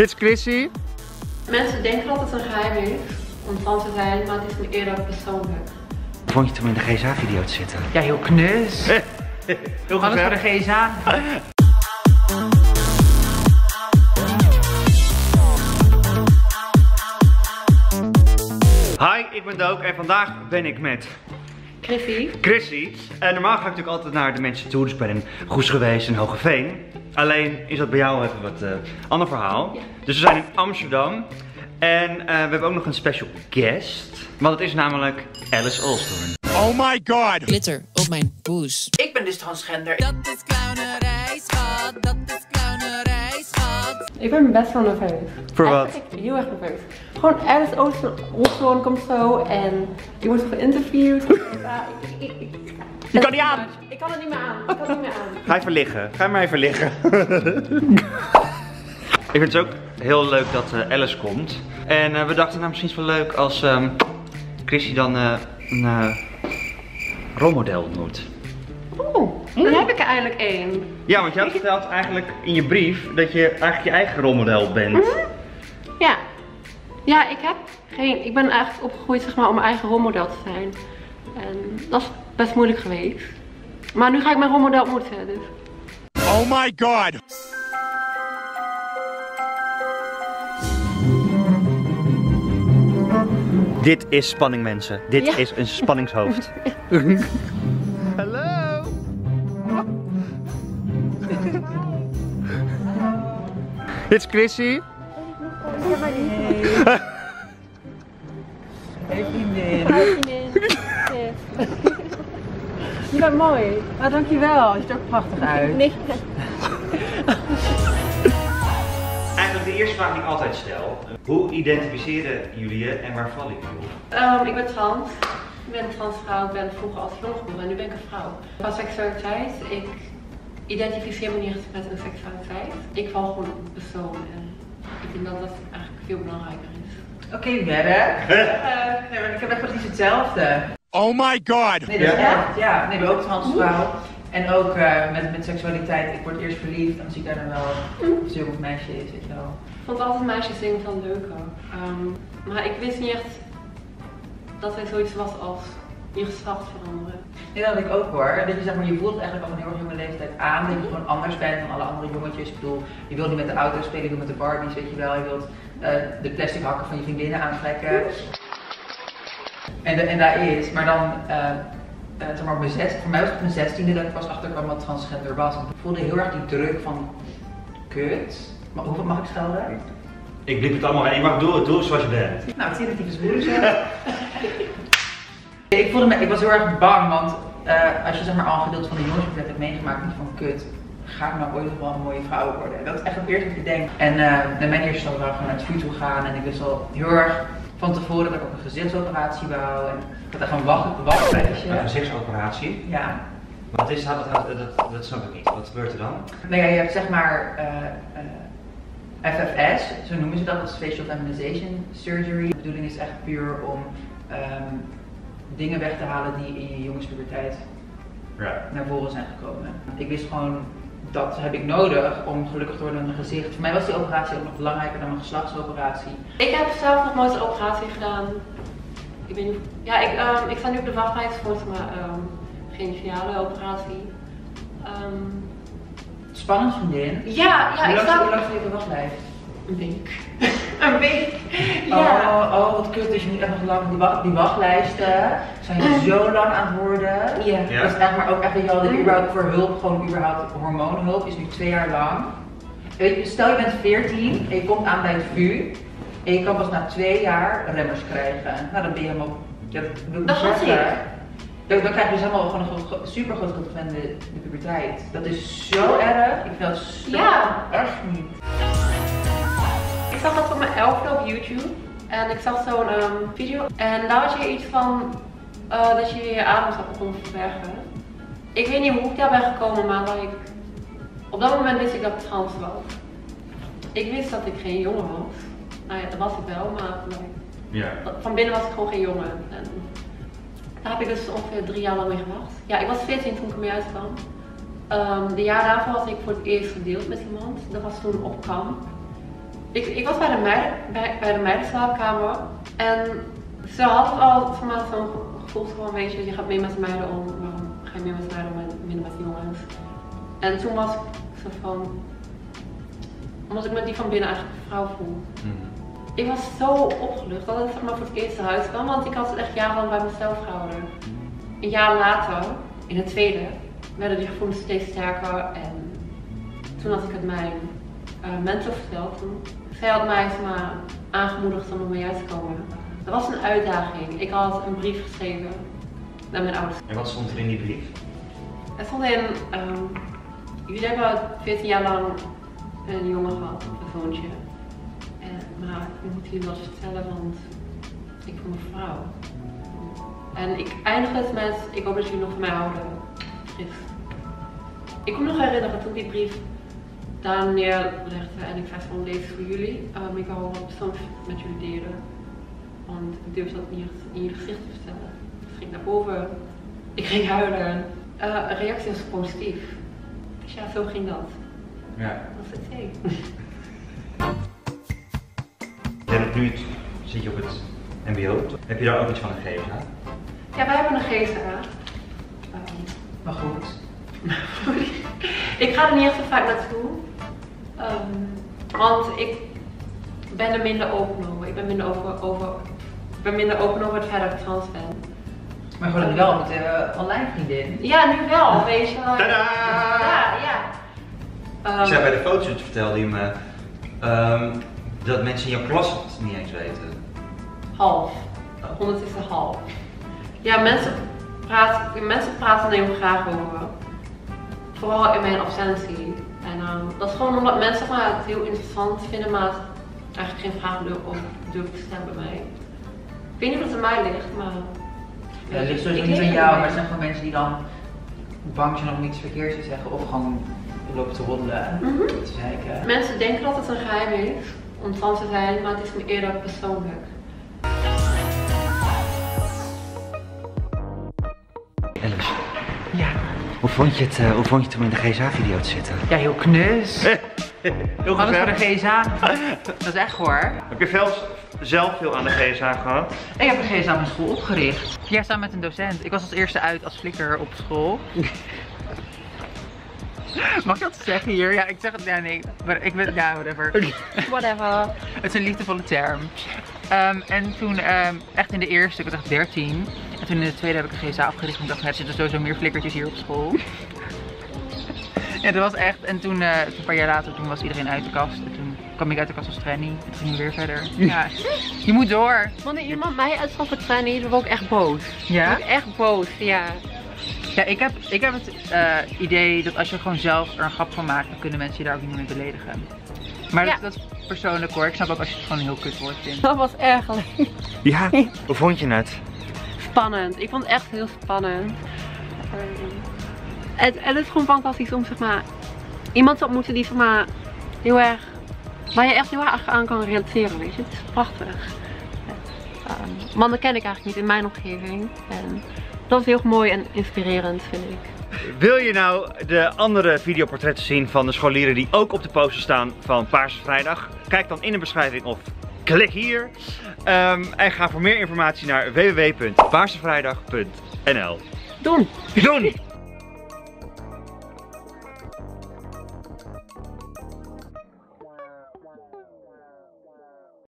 It's Chrissy. Mensen denken dat het een geheim is om trans te zijn, maar het is me eerder persoonlijk. Hoe vond je het om in de GSA-video te zitten? Ja, heel knus. Heel Alles voor de GSA. Hi, ik ben Dook en vandaag ben ik met Chrissy, Chrissy. En normaal ga ik natuurlijk altijd naar de mensen toe, dus ik ben in Goes geweest in Hogeveen. Alleen is dat bij jou even wat eh ander verhaal. Dus we zijn in Amsterdam en eh, we hebben ook nog een special guest. Want het is namelijk Alice Olstorn. glitter op mijn poes. Ik ben dus transgender. Dat is clownerij, schat. Dat is clownerij, schat. Ik ben best wel nerveus. Voor wat? Eigenlijk heel erg nerveus. Gewoon Alice Olsson komt zo en je wordt geïnterviewd. Ik, ik, ik, Je kan niet aan! Ik kan het niet meer aan. Ik kan het niet meer aan. Ga even liggen. Ga maar even liggen. ik vind het ook heel leuk dat eh, Alice komt. En eh, we dachten nou misschien is het wel leuk als ehm Chrissy dan eh, een eh, rolmodel ontmoet. Oeh, dan heb ik er eigenlijk één. Ja, want je had verteld eigenlijk in je brief dat je eigenlijk je eigen rolmodel bent. Ja. Ja, ik heb geen. Ik ben eigenlijk opgegroeid zeg maar, om mijn eigen rolmodel te zijn. En dat is best moeilijk geweest. Maar nu ga ik mijn rolmodel ontmoeten. Dus. Dit is spanning mensen. Dit Ja. is een spanningshoofd. It's Chrissy. Hey vriendin. Je bent mooi. Ah, dankjewel. Je ziet er ook prachtig uit. Nee. Eigenlijk de eerste vraag die ik altijd stel. Hoe identificeren jullie je en waar vallen jullie op? Ehm, ik ben trans. Ik ben een transvrouw. Ik ben vroeger als jongen geboren en nu ben ik een vrouw. Qua seksualiteit, ik identificeer me niet echt met een seksualiteit. Ik val gewoon op de persoon en ik denk dat dat eigenlijk veel belangrijker is. Oké, werk. Uh, nee, maar ik heb echt precies hetzelfde. Oh my god! Nee, dat Ja? echt. Ja, nee, ik ben ook transvrouw. En ook eh, met, met seksualiteit. Ik word eerst verliefd, dan zie ik daar dan wel of het jongen of meisje is, weet je wel. Ik vond altijd meisjes zingen van leuker. Ehm, maar ik wist niet echt dat er zoiets was als je geslacht veranderen. Nee, dat had ik ook hoor. Dat je, zeg maar, je voelt het eigenlijk al van een heel erg jonge leeftijd aan. Dat je gewoon anders bent dan alle andere jongetjes. Ik bedoel, je wilt niet met de auto spelen, je wilt met de Barbies, weet je wel. Je wilt eh, de plastic hakken van je vriendinnen aantrekken. En, de, en daar is, maar dan, eh, eh, zeg maar, op mijn zes, voor mij was het op mijn zestiende dat ik pas achterkwam wat transgender was. Ik voelde heel erg die druk van, kut. Maar hoeveel mag ik schelden? Ik bliep het allemaal en je mag doen, doe zoals je bent. Nou, het is zo. ik, voelde me, ik was heel erg bang, want eh, als je zeg maar al een gedeelte van de jongensbed hebt meegemaakt, niet van kut, ga ik nou ooit nog wel een mooie vrouw worden? Dat is echt het eerste wat je denkt. En met mijn eerste stap ik gewoon naar het vuur toe gaan en ik wist al heel erg van tevoren dat ik ook een gezichtsoperatie wou en ik had echt een wacht, wachtlijstje. Een gezichtsoperatie. Ja. Wat is dat? Dat, dat, dat snap ik niet. Wat gebeurt er dan? Nou ja, je hebt zeg maar eh, FFS, zo noemen ze dat, dat is Facial Feminization Surgery. De bedoeling is echt puur om ehm, dingen weg te halen die in je jongenspuberteit Ja. naar voren zijn gekomen. Ik wist gewoon, dat heb ik nodig om gelukkig te worden in mijn gezicht. Voor mij was die operatie ook nog belangrijker dan mijn geslachtsoperatie. Ik heb zelf nog nooit een operatie gedaan. Ik of- Ja, ik, ehm, ik sta nu op de wachtlijst voor mijn um, genitale operatie. Ehm, Spannend vriendin. ja, ja, hoe, ik lang, sta... hoe lang sta je op de wachtlijst? Een week. Een week? Ja. Oh, oh, wat kut, dus je moet echt nog lang, die, wacht, die wachtlijsten zijn zo lang aan het worden. Ja. Ja. Dat is echt maar ook echt, weet je überhaupt voor hulp, gewoon überhaupt hormoonhulp is nu twee jaar lang. Stel je bent 14 en je komt aan bij het VU en je kan pas na twee jaar remmers krijgen. Nou, dan ben je helemaal, ja, dat wil ik Dat ik. Dan, dan krijg je dus helemaal gewoon een super groot gedeelte van de, de puberteit. Dat is zo erg, ik vind dat zo Ja. echt niet. Ik zag dat op mijn elfde op YouTube. En ik zag zo'n ehm, video. En daar had je iets van eh, dat je je adem zou kon verbergen. Ik weet niet hoe ik daar ben gekomen, maar op dat moment wist ik dat ik trans was. Ik wist dat ik geen jongen was. Nou ja, dat was ik wel, maar Ja. van binnen was ik gewoon geen jongen. En daar heb ik dus ongeveer drie jaar lang mee gewacht. Ja, ik was 14 toen ik ermee uitkwam. Ehm de jaar daarvoor was ik voor het eerst gedeeld met iemand. Dat was toen op kamp. Ik, ik was bij de, meiden, bij, bij de meidenslaapkamer en ze had al zeg maar, zo'n gevoel van, weet je, je gaat mee met de meiden om, waarom ga je mee met de meiden om en minder met de jongens? En toen was ik zo van, omdat ik me die van binnen eigenlijk een vrouw voel. Mhm. Ik was zo opgelucht dat het zeg maar, voor het eerst eruit kwam, want ik had het echt jarenlang bij mezelf gehouden. Een jaar later, in het tweede, werden die gevoelens steeds sterker en toen had ik het mijn eh, mentor verteld. Toen, zij had mij zeg maar, aangemoedigd om ermee uit te komen. Dat was een uitdaging. Ik had een brief geschreven naar mijn ouders. En wat stond er in die brief? Er stond in, ehm, jullie hebben 14 jaar lang een jongen gehad, een zoontje. En, maar ik moet jullie wat vertellen, want ik voel een vrouw. En ik eindig het met, ik hoop dat jullie nog van mij houden. Chris. Ik kon me nog herinneren toen ik die brief daar neerlegde en ik zei van deze voor jullie. Ehm, ik wou wat met jullie delen. Want ik durfde dat niet in jullie gezicht te vertellen. Dus ik ging naar boven. Ik ging huilen. Een reactie was positief. Dus ja, zo ging dat. Ja. Dat is het. Je bent nu zit je op het mbo. Heb je daar ook iets van gegeven? Ja, wij hebben een GSA. Ehm, Maar goed. ik ga er niet echt zo vaak naartoe. Ehm, want ik ben er minder open over. Ik ben minder, over, over, ik ben minder open over het feit dat ik trans ben. Maar gewoon wel met de online vriendin. Ja, nu wel, weet je wel. Tadaa! Ja, ja. Ehm, Ik zei bij de fotoshoot vertelde je me ehm, dat mensen in jouw klas het niet eens weten. half. Oh. Ondertussen half. Ja, mensen praten, mensen praten er heel graag over. Vooral in mijn absentie. En ehm, dat is gewoon omdat mensen maar, het heel interessant vinden, maar eigenlijk geen vragen durven, over durven te stellen bij mij. Ik weet niet of het aan mij ligt, maar... Ja, het ligt sowieso niet aan jou, mee. maar het zijn gewoon mensen die dan bang zijn om iets verkeerds te zeggen of gewoon lopen te roddelen. Mhm. Te zeiken. Mensen denken dat het een geheim is om trans te zijn, maar het is me eerder persoonlijk. Alice. Hoe vond je het, eh, hoe vond je het om in de GSA-video te zitten? ja, heel knus. Heel Alles voor de. GSA. Dat is echt hoor. Heb je veel, zelf veel aan de GSA gehad? Ik heb de GSA mijn school opgericht. Ja, samen met een docent. Ik was als eerste uit als flikker op school. Mag ik dat zeggen hier? Ja, ik zeg het. Ja, nee. Maar ik ben. Ja, whatever. Whatever. Het is een liefdevolle term. Ehm, en toen, ehm, echt in de eerste, ik was echt 13. En toen in de tweede heb ik een GSA afgericht. En ik dacht, er zitten sowieso meer flikkertjes hier op school. ja, dat was echt. En toen, eh, een paar jaar later, toen was iedereen uit de kast. En toen kwam ik uit de kast als tranny. En toen ging ik weer verder. Ja, je moet door. Wanneer iemand mij uitstond voor tranny, dan word ik echt boos. Dan Ja? word ik echt boos, ja. Ja, ik heb, ik heb het eh, idee dat als je gewoon zelf er een grap van maakt, dan kunnen mensen je daar ook niet mee beledigen. Maar Ja. dat, dat is persoonlijk hoor. Ik snap ook als je het gewoon een heel kut woord vindt. Dat was erg alleen. Ja. hoe vond je het? Spannend. Ik vond het echt heel spannend. Ehm, het, het is gewoon fantastisch om zeg maar, iemand te ontmoeten die zeg maar, heel erg, waar je echt heel erg aan kan relateren. Weet je? Het is prachtig. Ehm, mannen ken ik eigenlijk niet in mijn omgeving. En dat is heel mooi en inspirerend vind ik. Wil je nou de andere videoportretten zien van de scholieren die ook op de poster staan van Paarse Vrijdag? Kijk dan in de beschrijving of klik hier. Ehm, en ga voor meer informatie naar www.paarsevrijdag.nl Doen! Doen!